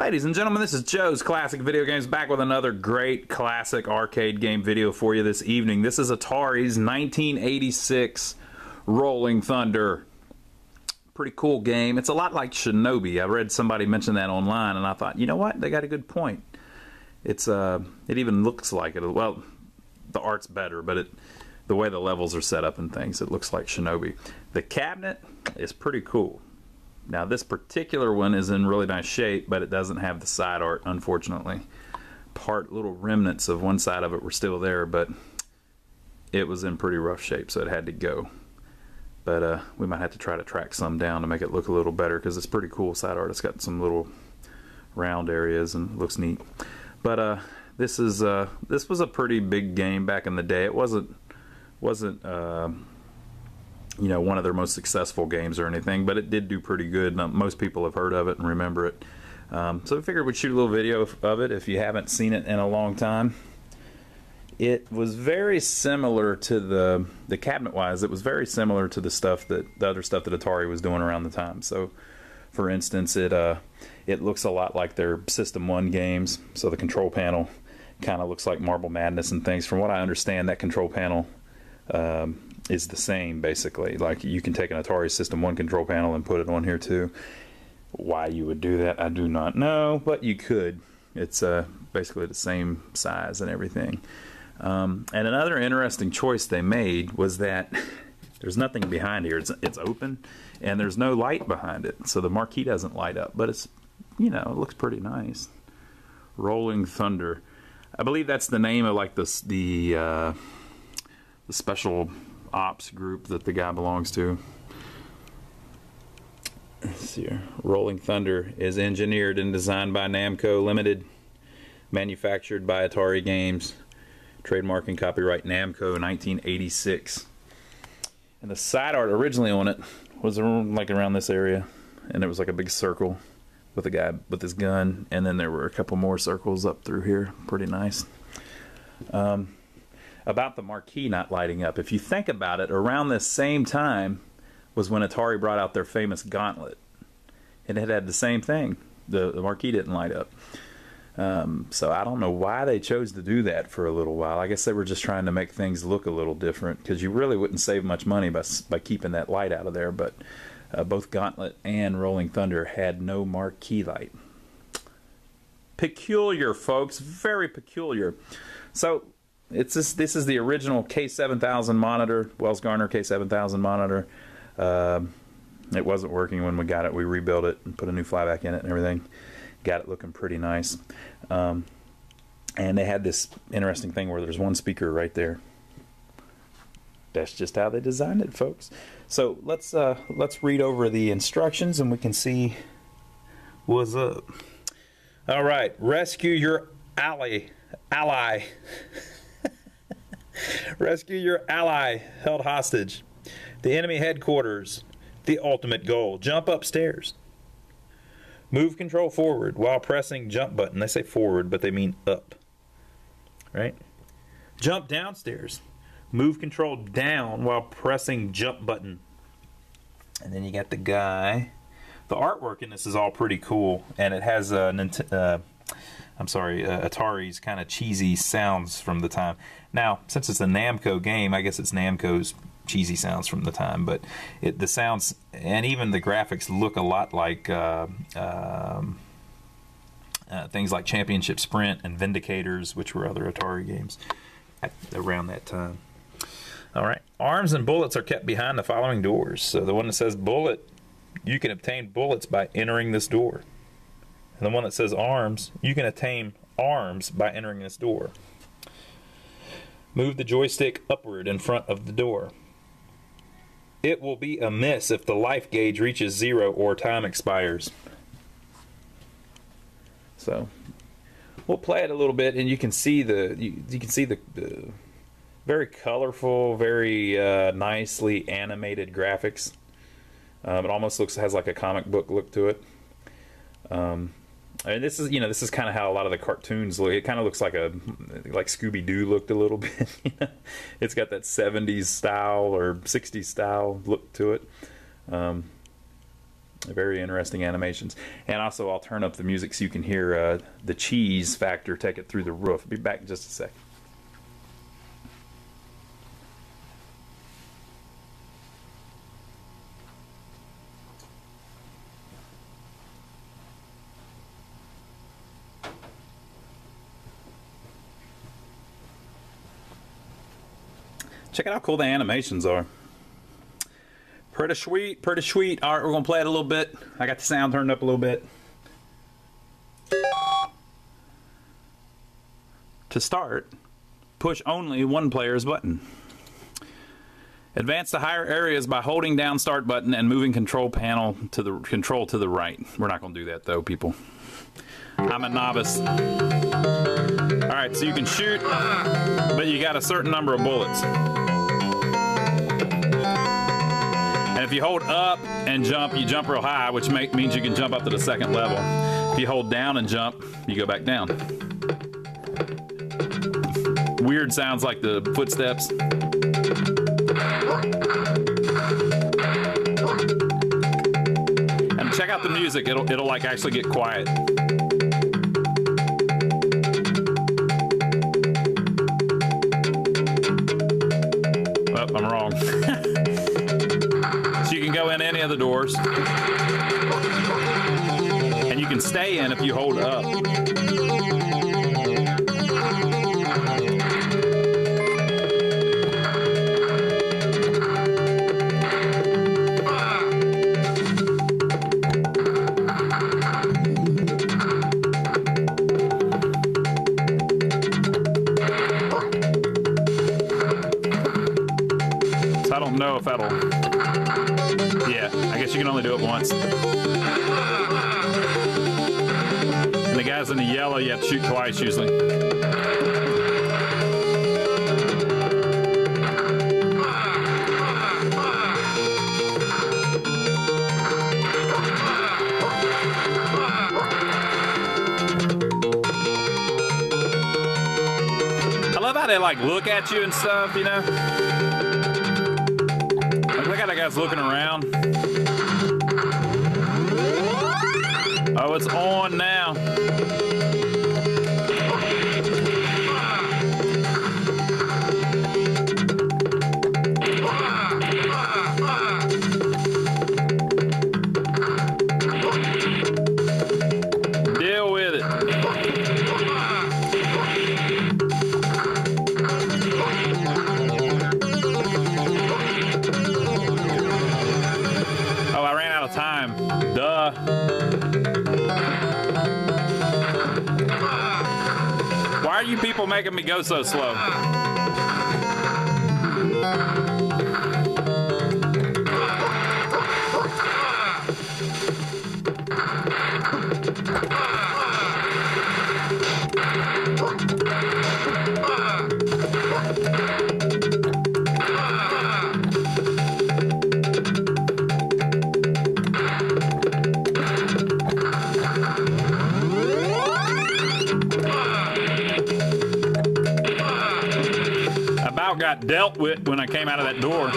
Ladies and gentlemen, this is Joe's Classic Video Games back with another great classic arcade game video for you this evening. This is Atari's 1986 Rolling Thunder. Pretty cool game. It's a lot like Shinobi. I read somebody mention that online and I thought, you know what? They got a good point. It's uh it even looks like it. Well, the art's better, but it the way the levels are set up and things, it looks like Shinobi. The cabinet is pretty cool. Now this particular one is in really nice shape, but it doesn't have the side art, unfortunately. Part little remnants of one side of it were still there, but it was in pretty rough shape, so it had to go. But uh, we might have to try to track some down to make it look a little better because it's pretty cool side art. It's got some little round areas and looks neat. But uh, this is uh, this was a pretty big game back in the day. It wasn't wasn't uh, you know one of their most successful games or anything, but it did do pretty good. Most people have heard of it and remember it. Um, so we figured we'd shoot a little video of, of it if you haven't seen it in a long time. It was very similar to the the cabinet wise. It was very similar to the stuff that the other stuff that Atari was doing around the time. So, for instance, it uh, it looks a lot like their System One games. So the control panel kind of looks like Marble Madness and things. From what I understand, that control panel um, is the same basically. Like you can take an Atari System 1 control panel and put it on here too. Why you would do that, I do not know, but you could. It's uh, basically the same size and everything. Um, and another interesting choice they made was that there's nothing behind here. It's, it's open and there's no light behind it. So the marquee doesn't light up, but it's, you know, it looks pretty nice. Rolling Thunder. I believe that's the name of like this, the, uh, the special ops group that the guy belongs to. Let's see here. Rolling Thunder is engineered and designed by Namco Limited, manufactured by Atari Games, trademark and copyright Namco 1986. And the side art originally on it was like around this area, and it was like a big circle with a guy with his gun, and then there were a couple more circles up through here. Pretty nice. Um, about the marquee not lighting up. If you think about it, around this same time was when Atari brought out their famous Gauntlet. And it had the same thing. The, the marquee didn't light up. Um, so I don't know why they chose to do that for a little while. I guess they were just trying to make things look a little different because you really wouldn't save much money by, by keeping that light out of there. But uh, both Gauntlet and Rolling Thunder had no marquee light. Peculiar, folks. Very peculiar. So it's this, this is the original K7000 monitor, Wells Gardner K7000 monitor. Uh, it wasn't working when we got it. We rebuilt it and put a new flyback in it and everything. Got it looking pretty nice. Um, and they had this interesting thing where there's one speaker right there. That's just how they designed it, folks. So let's uh, let's read over the instructions and we can see what's up. All right, rescue your ally, ally. Rescue your ally held hostage. The enemy headquarters. The ultimate goal. Jump upstairs. Move control forward while pressing jump button. They say forward, but they mean up. Right? Jump downstairs. Move control down while pressing jump button. And then you got the guy. The artwork in this is all pretty cool, and it has a uh, I'm sorry, uh, Atari's kind of cheesy sounds from the time. Now, since it's a Namco game, I guess it's Namco's cheesy sounds from the time, but it, the sounds and even the graphics look a lot like uh, um, uh, things like Championship Sprint and Vindicators, which were other Atari games at, around that time. All right, arms and bullets are kept behind the following doors. So the one that says bullet, you can obtain bullets by entering this door. And the one that says arms, you can attain arms by entering this door. Move the joystick upward in front of the door. It will be a miss if the life gauge reaches zero or time expires. So we'll play it a little bit, and you can see the you, you can see the, the very colorful, very uh, nicely animated graphics. Um, it almost looks has like a comic book look to it. Um, Mean, this is you know this is kind of how a lot of the cartoons look. It kind of looks like a like Scooby Doo looked a little bit. It's got that '70s style or '60s style look to it. Um, Very interesting animations. And also, I'll turn up the music so you can hear uh, the cheese factor take it through the roof. Be back in just a sec. Check out how cool the animations are. Pretty sweet, pretty sweet. All right, we're gonna play it a little bit. I got the sound turned up a little bit. To start, push only one player's button. Advance to higher areas by holding down start button and moving control panel to the control to the right. We're not gonna do that though, people. I'm a novice. All right, so you can shoot, but you got a certain number of bullets. If you hold up and jump, you jump real high, which means you can jump up to the second level. If you hold down and jump, you go back down. Weird sounds like the footsteps. And check out the music. It'll it'll like actually get quiet. Oh, I'm wrong. the doors. And you can stay in if you hold up. I don't know if that'll. Guess you can only do it once. And the guys in the yellow, you have to shoot twice usually. I love how they like look at you and stuff, you know? Look how that guy's looking around. It's on people making me go so slow? Dealt with when I came out of that door.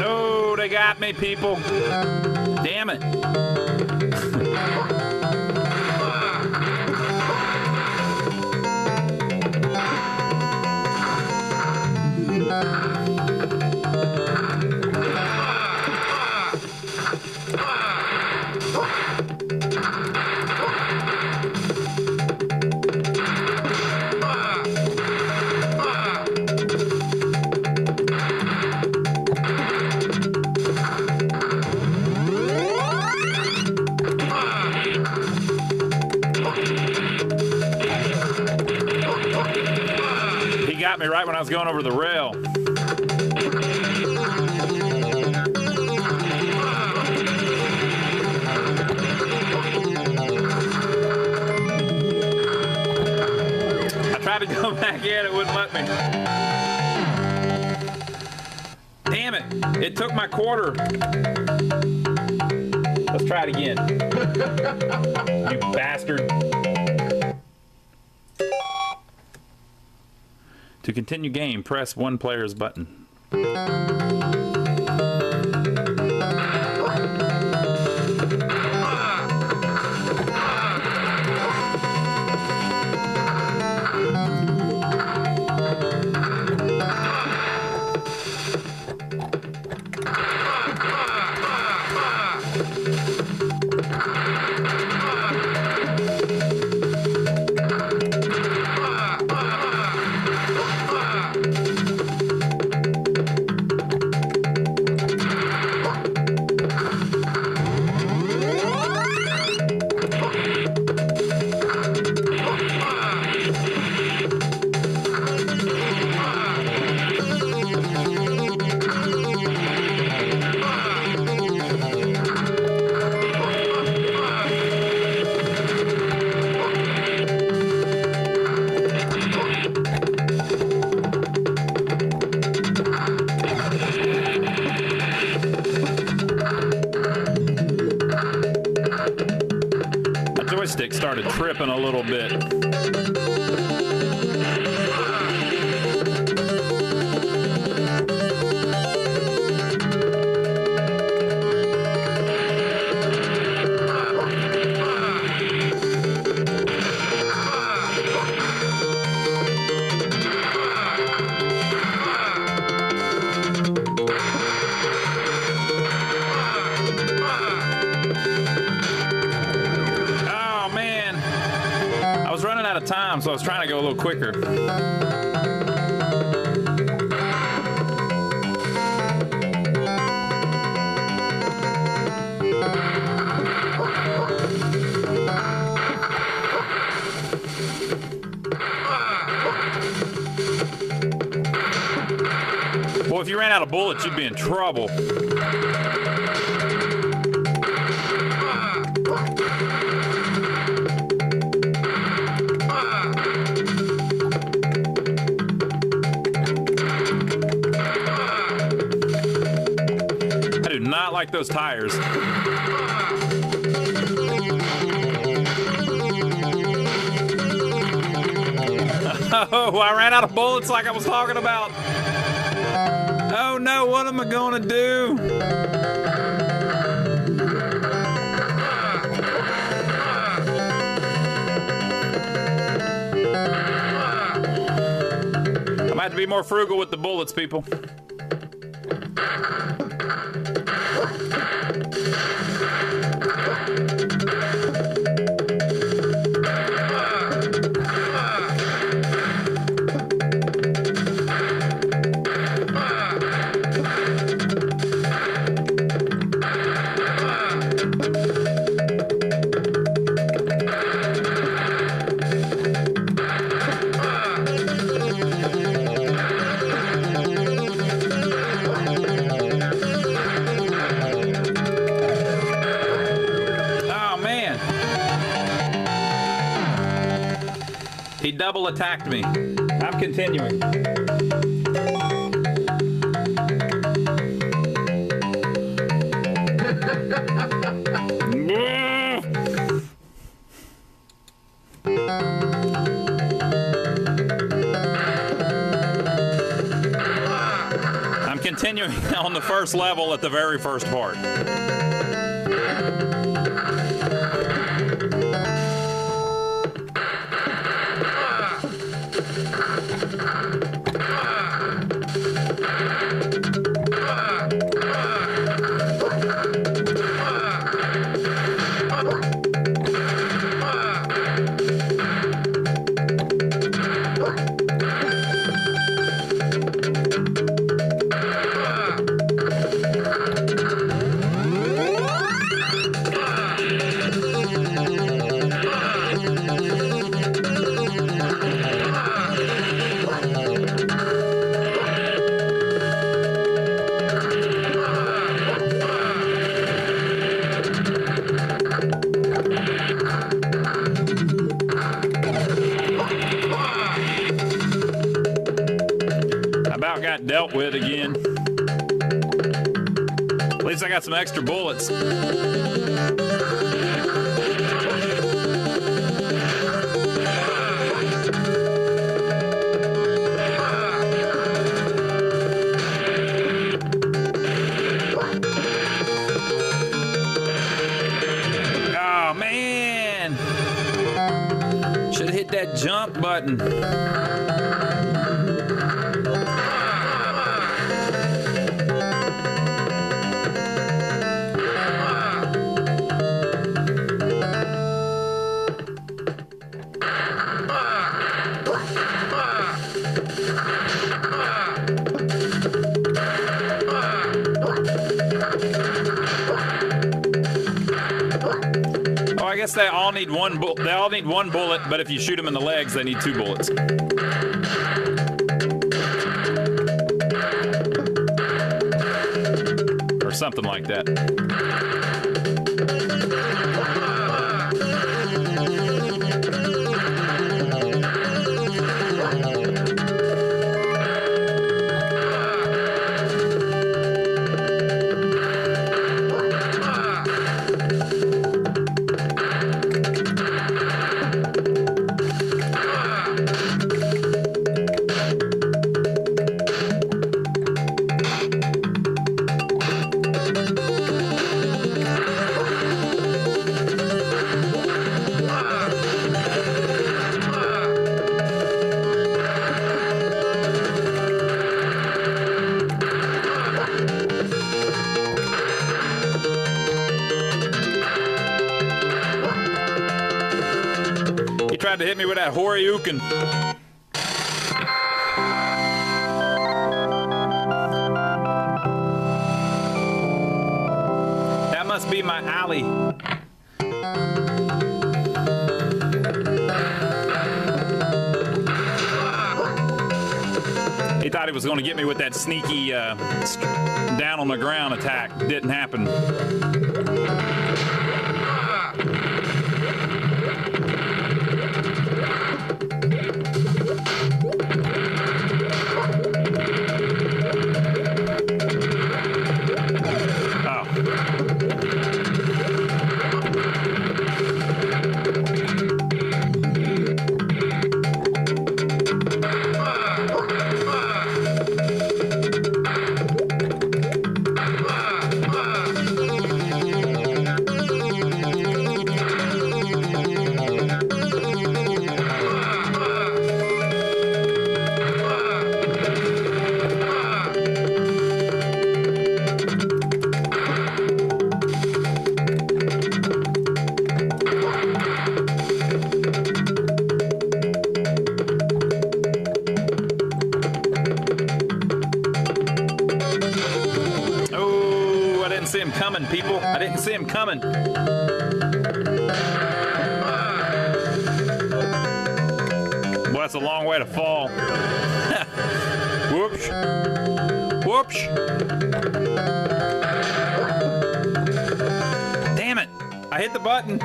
No, they got me, people. Damn it. Going over the rail. I tried to go back in, it wouldn't let me. Damn it, it took my quarter. Let's try it again. you bastard. To continue game, press one player's button. A little bit. Time, so I was trying to go a little quicker. Boy, if you ran out of bullets, you'd be in trouble. Like those tires. Oh, I ran out of bullets like I was talking about. Oh no, what am I gonna do? I might have to be more frugal with the bullets, people. Attacked me. I'm continuing. I'm continuing on the first level at the very first part. with again. At least I got some extra bullets. Oh, jump button. Oh, I guess they all need one. Bu- they all need one bullet, but if you shoot them in the legs, they need two bullets. Or something like that. That must be my alley. He thought he was going to get me with that sneaky uh, down on the ground attack. Didn't happen. See him coming, people. I didn't see him coming. Well, that's a long way to fall. Whoops. Whoops. Damn it. I hit the button.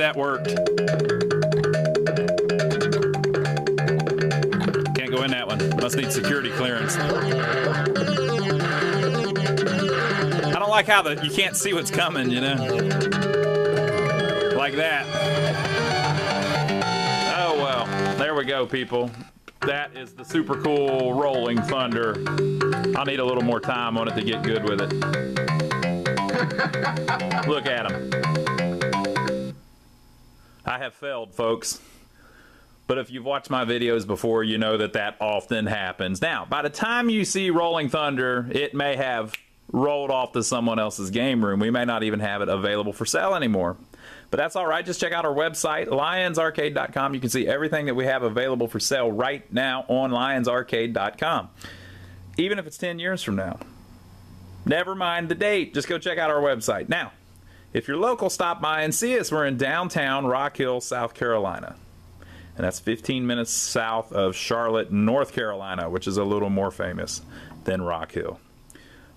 That worked. Can't go in that one. Must need security clearance. I don't like how the you can't see what's coming, you know? Like that. Oh well. There we go, people. That is the super cool Rolling Thunder. I'll need a little more time on it to get good with it. Look at him. I have failed, folks. But if you've watched my videos before, you know that that often happens. Now, by the time you see Rolling Thunder, it may have rolled off to someone else's game room. We may not even have it available for sale anymore. But that's all right. Just check out our website, lyonsarcade.com. You can see everything that we have available for sale right now on lyonsarcade.com. Even if it's 10 years from now. Never mind the date. Just go check out our website. Now, if you're local, stop by and see us. We're in downtown Rock Hill, South Carolina. And that's 15 minutes south of Charlotte, North Carolina, which is a little more famous than Rock Hill.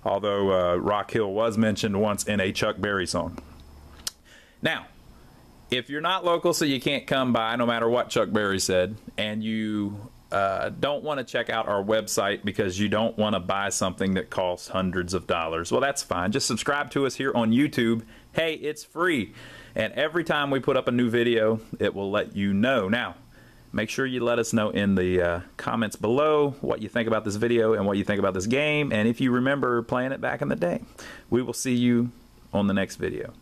Although uh, Rock Hill was mentioned once in a Chuck Berry song. Now, if you're not local, so you can't come by, no matter what Chuck Berry said, and you uh, don't want to check out our website because you don't want to buy something that costs hundreds of dollars. Well, that's fine. Just subscribe to us here on YouTube. Hey, it's free. And every time we put up a new video, it will let you know. Now, make sure you let us know in the uh, comments below what you think about this video and what you think about this game. And if you remember playing it back in the day, we will see you on the next video.